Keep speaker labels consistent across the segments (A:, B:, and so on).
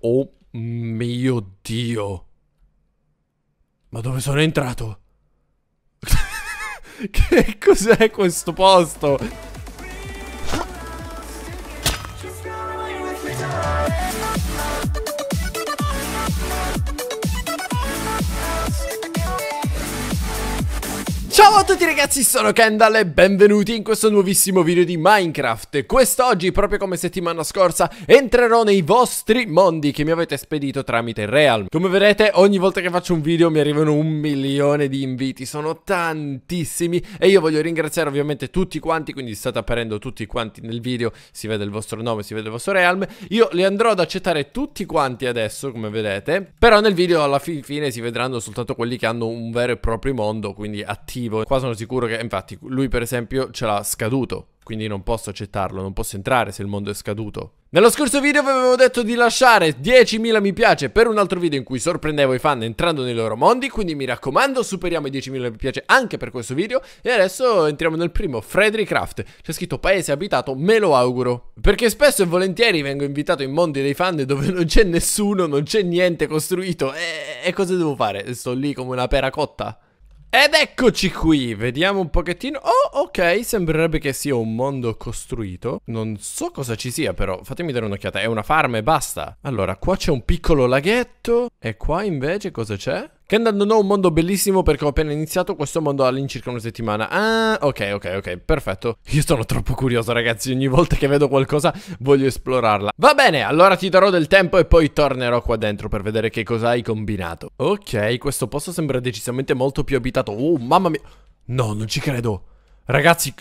A: Oh mio Dio. Ma dove sono entrato? che cos'è questo posto? Ciao a tutti ragazzi, sono Kendall e benvenuti in questo nuovissimo video di Minecraft. Quest'oggi, proprio come settimana scorsa, entrerò nei vostri mondi che mi avete spedito tramite Realm. Come vedete, ogni volta che faccio un video mi arrivano un milione di inviti, sono tantissimi E io voglio ringraziare ovviamente tutti quanti, quindi state apparendo tutti quanti nel video Si vede il vostro nome, si vede il vostro Realm. Io li andrò ad accettare tutti quanti adesso, come vedete Però nel video alla fi fine si vedranno soltanto quelli che hanno un vero e proprio mondo, quindi attivo motivo. Qua sono sicuro che, infatti, lui per esempio ce l'ha scaduto. Quindi non posso accettarlo, non posso entrare se il mondo è scaduto. Nello scorso video vi avevo detto di lasciare 10.000 mi piace per un altro video in cui sorprendevo i fan entrando nei loro mondi, quindi mi raccomando superiamo i 10.000 mi piace anche per questo video e adesso entriamo nel primo, Frederick Craft, c'è scritto paese abitato, me lo auguro, perché spesso e volentieri vengo invitato in mondi dei fan dove non c'è nessuno, non c'è niente costruito e, e cosa devo fare? Sto lì come una pera cotta? Ed eccoci qui, vediamo un pochettino. Oh, ok, sembrerebbe che sia un mondo costruito. Non so cosa ci sia però, fatemi dare un'occhiata. È una farm e basta. Allora, qua c'è un piccolo laghetto. E qua invece cosa c'è? Kendall non ho un mondo bellissimo perché ho appena iniziato questo mondo all'incirca una settimana. Ah, ok, ok, ok, perfetto. Io sono troppo curioso ragazzi, ogni volta che vedo qualcosa voglio esplorarla. Va bene, allora ti darò del tempo e poi tornerò qua dentro per vedere che cosa hai combinato. Ok, questo posto sembra decisamente molto più abitato. Oh, mamma mia. No, non ci credo. Ragazzi,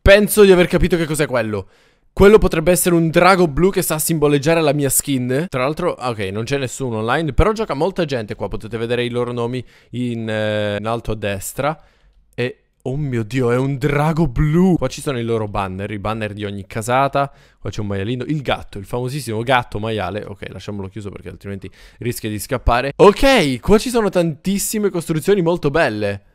A: penso di aver capito che cos'è quello quello potrebbe essere un drago blu che sta a simboleggiare la mia skin. Tra l'altro, ok, non c'è nessuno online, però gioca molta gente qua. Potete vedere i loro nomi in, eh, in alto a destra. E Oh mio dio, è un drago blu! Qua ci sono i loro banner, i banner di ogni casata. Qua c'è un maialino. Il gatto, il famosissimo gatto maiale. Ok, lasciamolo chiuso perché altrimenti rischia di scappare. Ok, qua ci sono tantissime costruzioni molto belle.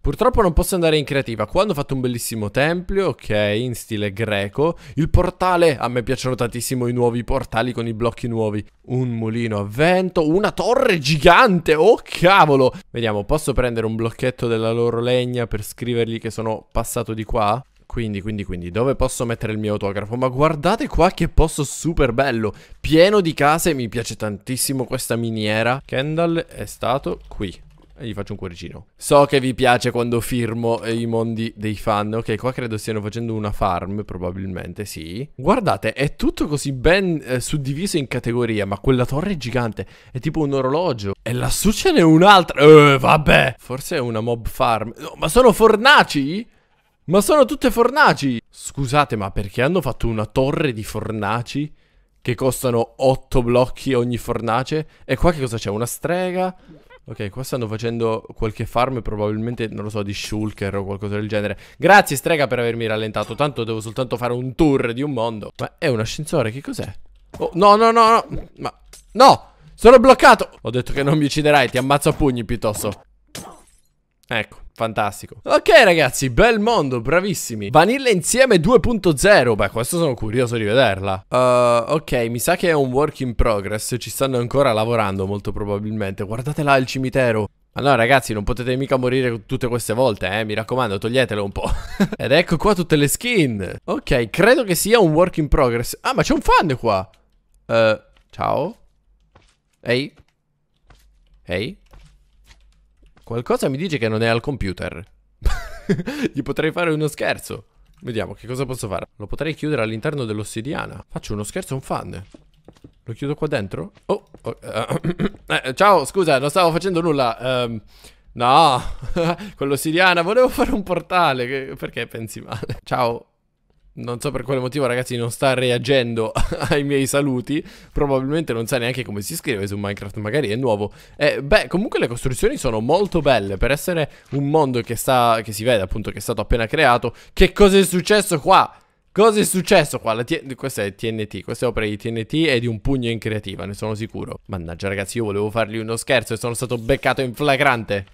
A: Purtroppo non posso andare in creativa. Qua hanno fatto un bellissimo tempio Ok, in stile greco Il portale, a me piacciono tantissimo i nuovi portali con i blocchi nuovi. Un mulino a vento Una torre gigante, oh cavolo! Vediamo, posso prendere un blocchetto della loro legna Per scrivergli che sono passato di qua? Quindi, quindi, quindi, dove posso mettere il mio autografo? Ma guardate qua che posto super bello Pieno di case, mi piace tantissimo questa miniera. Kendall è stato qui e gli faccio un cuoricino. So che vi piace quando firmo i mondi dei fan. Ok, qua credo stiano facendo una farm, probabilmente, sì. Guardate, è tutto così ben eh, suddiviso in categoria, ma quella torre è gigante. È tipo un orologio. E lassù ce n'è un'altra. Eh, vabbè. Forse è una mob farm. No, ma sono fornaci? Ma sono tutte fornaci. Scusate, ma perché hanno fatto una torre di fornaci? Che costano 8 blocchi ogni fornace? E qua che cosa c'è? Una strega? Ok, qua stanno facendo qualche farm probabilmente, non lo so, di shulker o qualcosa del genere. Grazie strega per avermi rallentato, tanto devo soltanto fare un tour di un mondo. Ma è un ascensore, che cos'è? Oh, no, no, no, no, ma... No! Sono bloccato! Ho detto che non mi ucciderai, ti ammazzo a pugni piuttosto. Ecco, fantastico. Ok ragazzi, bel mondo, bravissimi. Vanilla insieme 2.0. Beh, questo sono curioso di vederla. Uh, ok, mi sa che è un work in progress. Ci stanno ancora lavorando molto probabilmente. Guardate là il cimitero. No ragazzi non potete mica morire tutte queste volte eh Mi raccomando toglietelo un po' Ed ecco qua tutte le skin Ok credo che sia un work in progress Ah ma c'è un fan qua uh, Ciao Ehi Ehi Qualcosa mi dice che non è al computer. Gli potrei fare uno scherzo. Vediamo che cosa posso fare. Lo potrei chiudere all'interno dell'ossidiana. Faccio uno scherzo a un fan. Lo chiudo qua dentro? Oh, oh uh, eh, ciao, scusa, non stavo facendo nulla. Um, no, con l'ossidiana volevo fare un portale. Che, perché pensi male? Ciao, non so per quale motivo ragazzi non sta reagendo ai miei saluti. Probabilmente non sa neanche come si scrive su Minecraft, magari è nuovo. Eh, Beh, comunque le costruzioni sono molto belle. Per essere un mondo che, sta, che si vede appunto che è stato appena creato Che cosa è successo qua? Cosa è successo qua? Questa è TNT, questa è opera di TNT e di un pugno in creativa, ne sono sicuro. Mannaggia ragazzi, io volevo fargli uno scherzo e sono stato beccato in flagrante.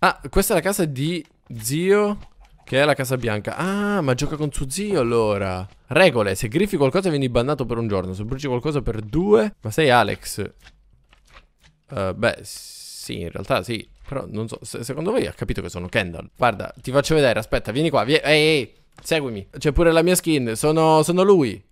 A: Ah, questa è la casa di zio Che è la Casa Bianca. Ah, ma gioca con suo zio allora. Regole, se griffi qualcosa vieni bannato per un giorno, se bruci qualcosa per due... Ma sei Alex? Uh, beh, sì, in realtà sì. Però non so, se, secondo voi ha capito che sono Kendall? Guarda, ti faccio vedere, aspetta, vieni qua, vieni, ehi, ehi, seguimi. C'è pure la mia skin, sono, sono lui.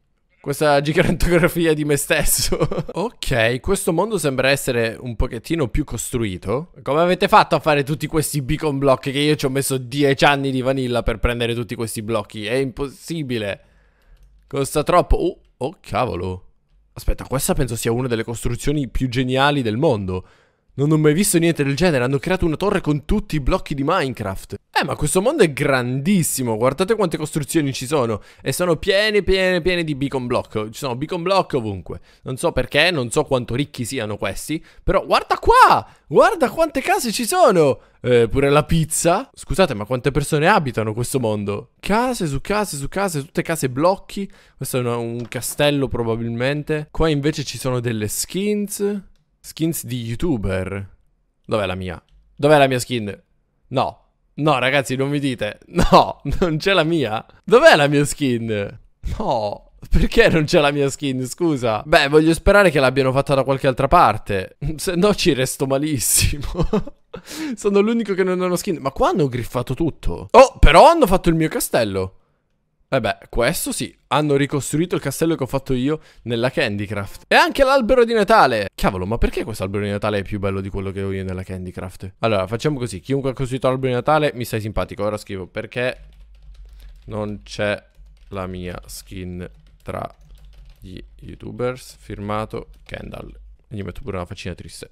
A: Questa gigantografia di me stesso. Ok, questo mondo sembra essere un pochettino più costruito. Come avete fatto a fare tutti questi beacon block Che io ci ho messo 10 anni di vanilla per prendere tutti questi blocchi? È impossibile. Costa troppo. Oh, oh cavolo. Aspetta, questa penso sia una delle costruzioni più geniali del mondo non ho mai visto niente del genere, hanno creato una torre con tutti i blocchi di Minecraft. Eh, ma questo mondo è grandissimo, guardate quante costruzioni ci sono. E sono piene, piene, piene di beacon block. Ci sono beacon block ovunque. Non so perché, non so quanto ricchi siano questi. Però guarda qua! Guarda quante case ci sono! Eh, pure la pizza. Scusate, ma quante persone abitano questo mondo? Case su case su case, tutte case blocchi. Questo è un castello probabilmente. Qua invece ci sono delle skins. Skins di youtuber. Dov'è la mia? Dov'è la mia skin? No. No, ragazzi, non mi dite. No, non c'è la mia. Dov'è la mia skin? No. Perché non c'è la mia skin, scusa? Beh, voglio sperare che l'abbiano fatta da qualche altra parte. Se no ci resto malissimo. Sono l'unico che non ha una skin. Ma qua hanno griffato tutto. Oh, però hanno fatto il mio castello. Vabbè, questo sì, hanno ricostruito il castello che ho fatto io nella Candycraft. E anche l'albero di Natale! Cavolo, ma perché questo albero di Natale è più bello di quello che ho io nella Candycraft? Allora, facciamo così, chiunque ha costruito l'albero di Natale mi stai simpatico. Ora scrivo perché non c'è la mia skin tra gli youtubers, firmato Kendall. E gli metto pure una faccina triste.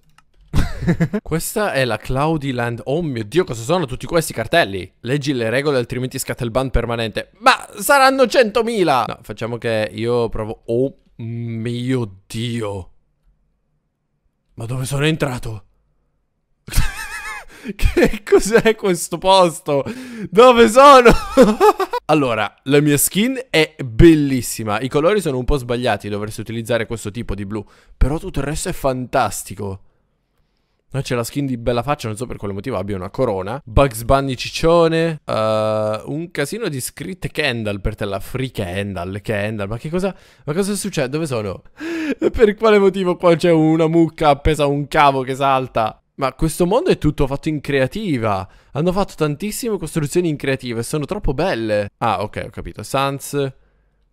A: Questa è la Cloudy Land. Oh mio dio, cosa sono tutti questi cartelli? Leggi le regole, altrimenti scatta il ban permanente. Ma saranno 100.000! No, facciamo che io provo... Oh mio dio. Ma dove sono entrato? che cos'è questo posto? Dove sono? allora, la mia skin è bellissima. I colori sono un po' sbagliati, dovresti utilizzare questo tipo di blu. Però tutto il resto è fantastico. No, c'è la skin di bella faccia, non so per quale motivo abbia una corona. Bugs Bunny ciccione. Uh, un casino di scritte Kendall per te, la free Kendall, Kendall. Ma che cosa, ma cosa succede? Dove sono? per quale motivo qua c'è una mucca appesa a un cavo che salta? Ma questo mondo è tutto fatto in creativa. Hanno fatto tantissime costruzioni in creativa e sono troppo belle. Ah, ok, ho capito. Sans.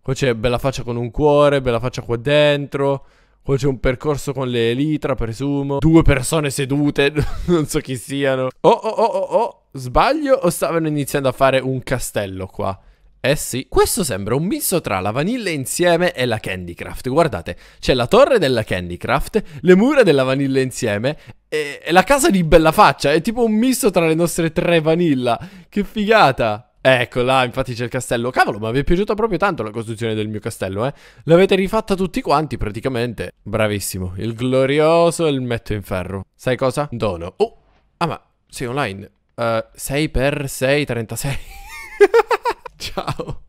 A: Qua c'è bella faccia con un cuore, bella faccia qua dentro. Poi c'è un percorso con le elitra, presumo. Due persone sedute, non so chi siano. Oh, oh, oh, oh, oh, sbaglio o stavano iniziando a fare un castello qua? Eh sì, questo sembra un misto tra la vanilla insieme e la Candycraft. Guardate, c'è la torre della Candycraft, le mura della vanilla insieme e, e la casa di Bella Faccia. È tipo un misto tra le nostre tre vanilla. Che figata! Ecco là, infatti c'è il castello. Cavolo, ma vi è piaciuta proprio tanto la costruzione del mio castello, eh? L'avete rifatta tutti quanti, praticamente. Bravissimo. Il glorioso e il metto in ferro. Sai cosa? Dono. Oh! Ah, ma sei online. Uh, 6 per 6, 36. Ciao.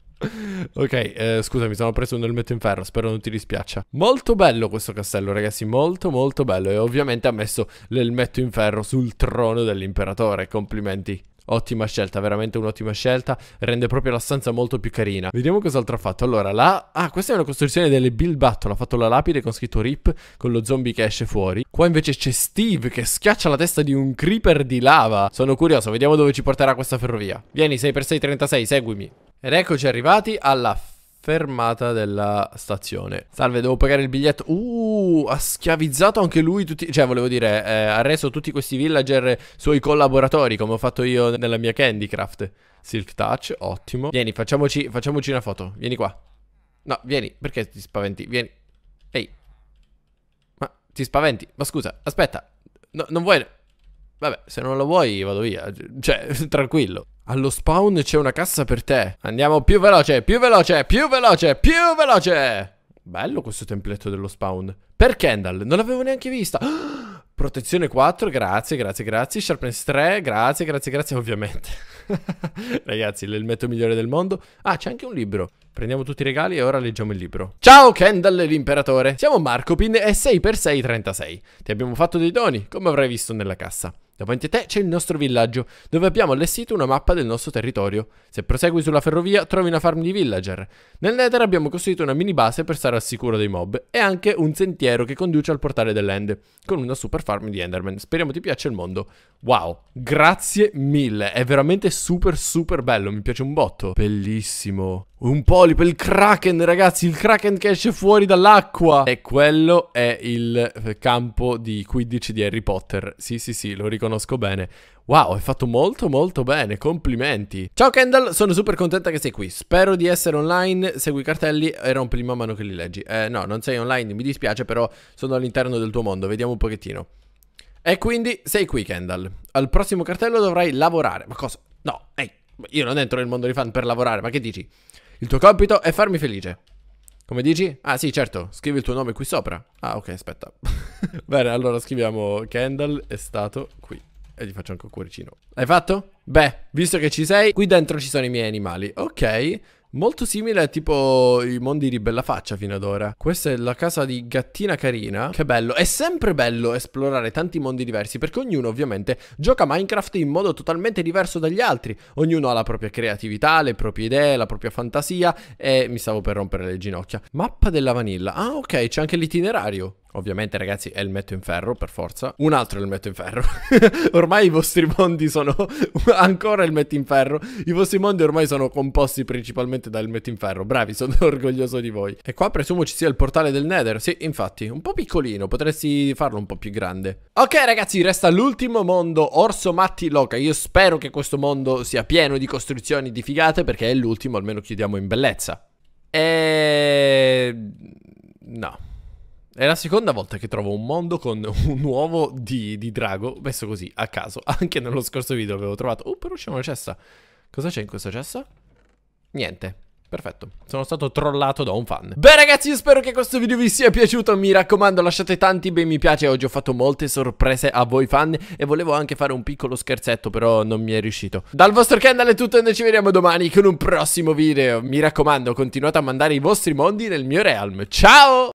A: Ok, eh, scusa, mi sono preso un elmetto in ferro, spero non ti dispiaccia. Molto bello questo castello, ragazzi, molto molto bello. E ovviamente ha messo l'elmetto in ferro sul trono dell'imperatore, complimenti. Ottima scelta, veramente un'ottima scelta. Rende proprio la stanza molto più carina. Vediamo cos'altro ha fatto. Allora, la... Ah, questa è una costruzione delle Bill Battle. Ha fatto la lapide con scritto RIP con lo zombie che esce fuori. Qua invece c'è Steve che schiaccia la testa di un creeper di lava. Sono curioso, vediamo dove ci porterà questa ferrovia. Vieni, 6x636, seguimi. Ed eccoci arrivati alla fermata della stazione. Salve, devo pagare il biglietto. Uh, ha schiavizzato anche lui tutti... Cioè, volevo dire, eh, ha reso tutti questi villager suoi collaboratori, come ho fatto io nella mia Candycraft. Silk Touch, ottimo. Vieni, facciamoci, facciamoci una foto. Vieni qua. No, vieni, perché ti spaventi? Vieni. Ehi. Ma ti spaventi? Ma scusa, aspetta. No, non vuoi... Vabbè, se non lo vuoi vado via. Cioè, tranquillo. Allo spawn c'è una cassa per te. Andiamo più veloce, più veloce, più veloce, più veloce. Bello questo templetto dello spawn. Per Kendall, non l'avevo neanche vista. Protezione 4, grazie, grazie, grazie. Sharpness 3, grazie, grazie, grazie, ovviamente. Ragazzi, l'elmetto migliore del mondo. Ah, c'è anche un libro. Prendiamo tutti i regali e ora leggiamo il libro. Ciao Kendall l'imperatore. Siamo Marcopin e 6x6 36. Ti abbiamo fatto dei doni, come avrai visto nella cassa. Davanti a te c'è il nostro villaggio, dove abbiamo allestito una mappa del nostro territorio. Se prosegui sulla ferrovia trovi una farm di villager. Nel Nether abbiamo costruito una mini base per stare al sicuro dei mob e anche un sentiero che conduce al portale dell'End, con una super farm di Enderman. Speriamo ti piaccia il mondo. Wow, grazie mille, è veramente super super bello, mi piace un botto. Bellissimo. Un polipo, il kraken ragazzi, il kraken che esce fuori dall'acqua. E quello è il campo di Quidditch di Harry Potter. Sì sì sì, lo riconosco bene. Wow, hai fatto molto molto bene, complimenti. Ciao Kendall, sono super contenta che sei qui. Spero di essere online, segui i cartelli e rompi man mano che li leggi. Eh no, non sei online, mi dispiace, però sono all'interno del tuo mondo, vediamo un pochettino. E quindi sei qui Kendall. Al prossimo cartello dovrai lavorare. Ma cosa? No, ehi, io non entro nel mondo dei fan per lavorare, ma che dici? Il tuo compito è farmi felice. Come dici? Ah sì, certo, scrivi il tuo nome qui sopra. Ah, ok, aspetta. Bene, allora scriviamo Kendall è stato qui. E gli faccio anche un cuoricino. Hai fatto? Beh, visto che ci sei, qui dentro ci sono i miei animali. Ok, Molto simile a tipo i mondi di Bella Faccia fino ad ora. Questa è la casa di Gattina Carina. Che bello. È sempre bello esplorare tanti mondi diversi perché ognuno ovviamente gioca Minecraft in modo totalmente diverso dagli altri. Ognuno ha la propria creatività, le proprie idee, la propria fantasia e mi stavo per rompere le ginocchia. Mappa della vanilla. Ah ok, c'è anche l'itinerario. Ovviamente ragazzi è il metto in ferro per forza Un altro è il metto in ferro Ormai i vostri mondi sono ancora il metto in ferro I vostri mondi ormai sono composti principalmente dal metto in ferro. Bravi sono orgoglioso di voi. E qua presumo ci sia il portale del nether. Sì infatti un po' piccolino Potresti farlo un po' più grande. Ok ragazzi resta l'ultimo mondo Orso Matti Loca. Io spero che questo mondo sia pieno di costruzioni di figate Perché è l'ultimo almeno chiudiamo in bellezza. E... No. È la seconda volta che trovo un mondo con un uovo di, di, drago messo così, a caso. Anche nello scorso video avevo trovato... Oh, però c'è una cesta. Cosa c'è in questa cesta? Niente. Perfetto, sono stato trollato da un fan. Beh ragazzi io spero che questo video vi sia piaciuto. Mi raccomando lasciate tanti bei mi piace. Oggi ho fatto molte sorprese a voi fan E volevo anche fare un piccolo scherzetto Però non mi è riuscito. Dal vostro Kendall è tutto e noi ci vediamo domani con un prossimo video. Mi raccomando continuate a mandare i vostri mondi nel mio realm. Ciao